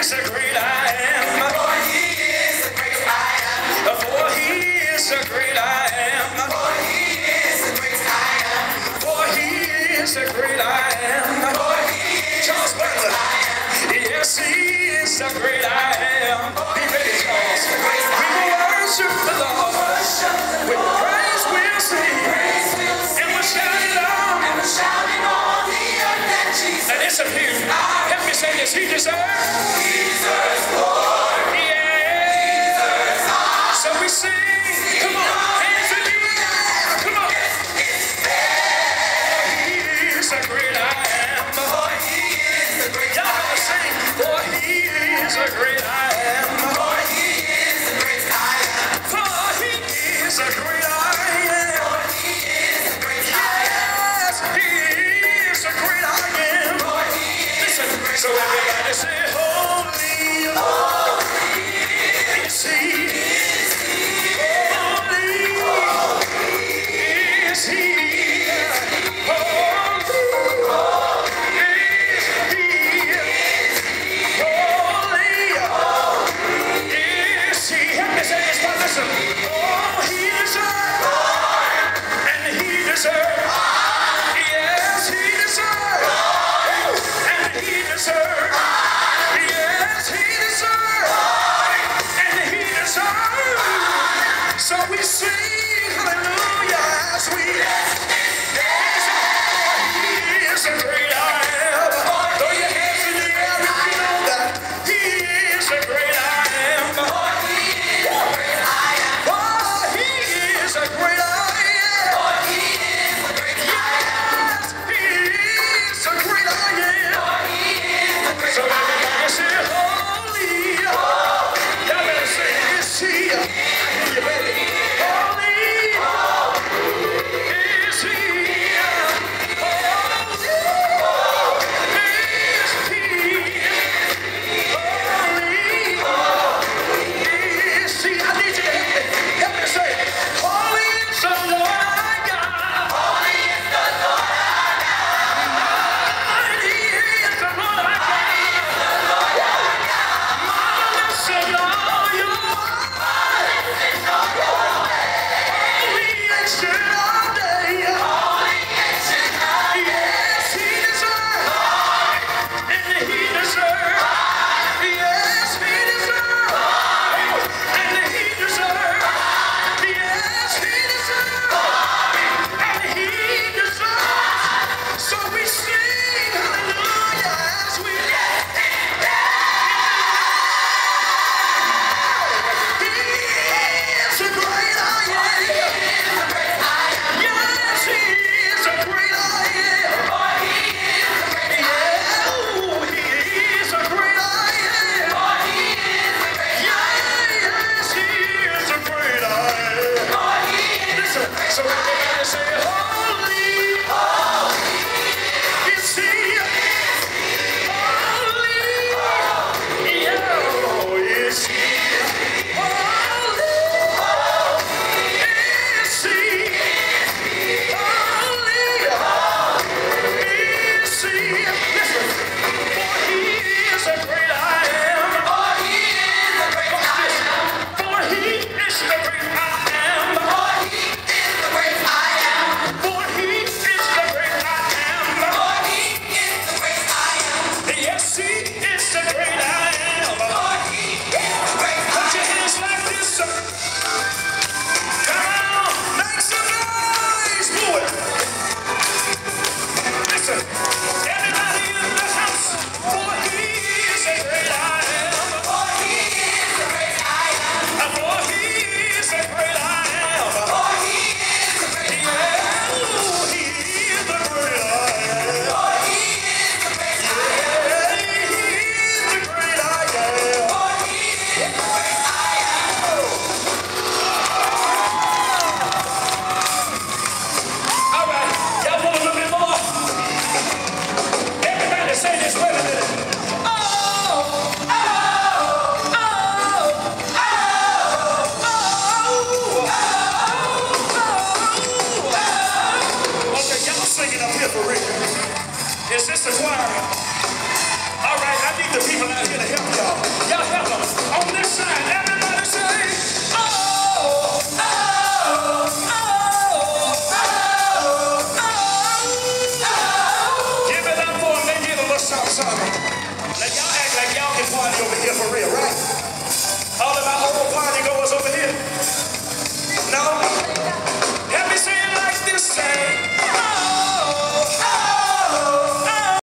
is the great I am. For he is the great I am. For he is the great I am. For he is the great I am. For he is the great I am. For he is Charles Butler. Yes, he is the great a great idea. Sister Choir. All right, I need the people out here to help y'all. Y'all help us On this side, everybody.